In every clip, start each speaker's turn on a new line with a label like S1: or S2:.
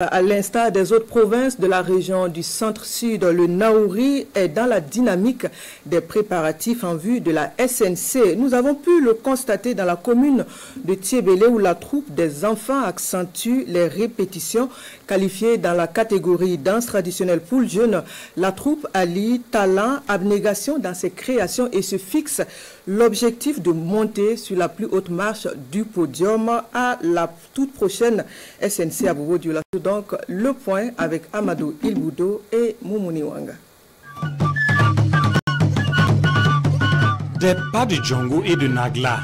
S1: À l'instar des autres provinces de la région du centre-sud, le Naouri est dans la dynamique des préparatifs en vue de la SNC. Nous avons pu le constater dans la commune de Thiébélé où la troupe des enfants accentue les répétitions qualifiées dans la catégorie danse traditionnelle pour le jeune. La troupe allie talent, abnégation dans ses créations et se fixe l'objectif de monter sur la plus haute marche du podium à la toute prochaine SNC à Bobo donc le point avec Amadou Ilboudo et Moumouni Wanga.
S2: Des pas de Django et de Nagla.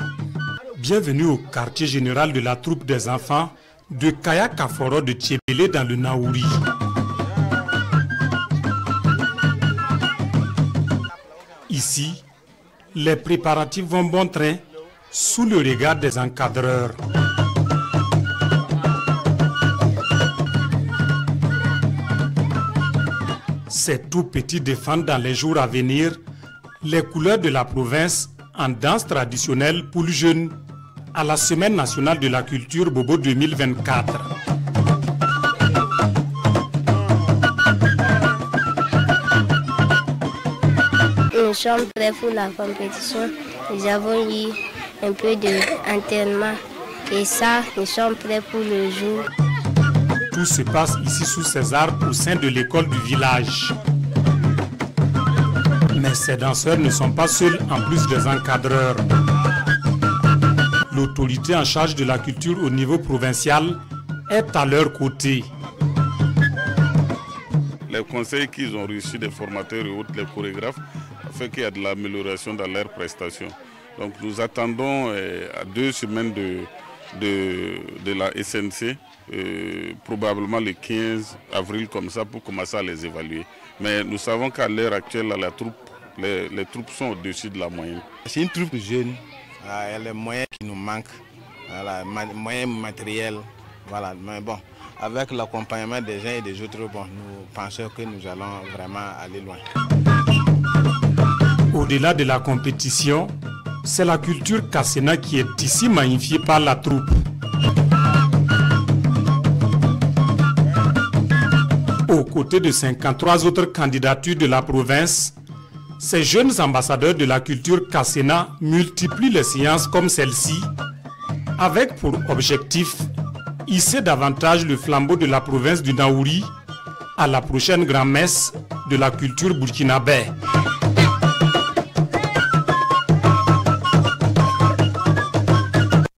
S2: Bienvenue au quartier général de la troupe des enfants de Kaya Kaforo de Tchébélé dans le Naouri. Ici, les préparatifs vont bon train sous le regard des encadreurs. Ces tout petits défendent dans les jours à venir les couleurs de la province en danse traditionnelle pour les jeunes à la Semaine nationale de la culture Bobo 2024.
S3: Nous sommes prêts pour la compétition. Nous avons eu un peu d'entraînement et ça, nous sommes prêts pour le jour.
S2: Tout se passe ici sous ces arbres au sein de l'école du village. Mais ces danseurs ne sont pas seuls en plus des encadreurs. L'autorité en charge de la culture au niveau provincial est à leur côté.
S4: Les conseils qu'ils ont reçus des formateurs et autres, les chorégraphes, fait qu'il y a de l'amélioration dans leurs prestations. Donc nous attendons euh, à deux semaines de, de, la SNC, euh, probablement le 15 avril comme ça, pour commencer à les évaluer. Mais nous savons qu'à l'heure actuelle, la troupe, les, troupes sont au-dessus de la moyenne.
S5: C'est une troupe jeune, il y a les moyens qui nous manquent, voilà, moyens matériels, voilà. mais bon, avec l'accompagnement des uns et des autres, bon, nous pensons que nous allons vraiment aller loin.
S2: Au-delà de la compétition, c'est la culture Kassena qui est ici magnifiée par la troupe. Aux côtés de 53 autres candidatures de la province, ces jeunes ambassadeurs de la culture Kassena multiplient les séances comme celle-ci, avec pour objectif hisser davantage le flambeau de la province du Naouri à la prochaine grand-messe de la culture burkinabé.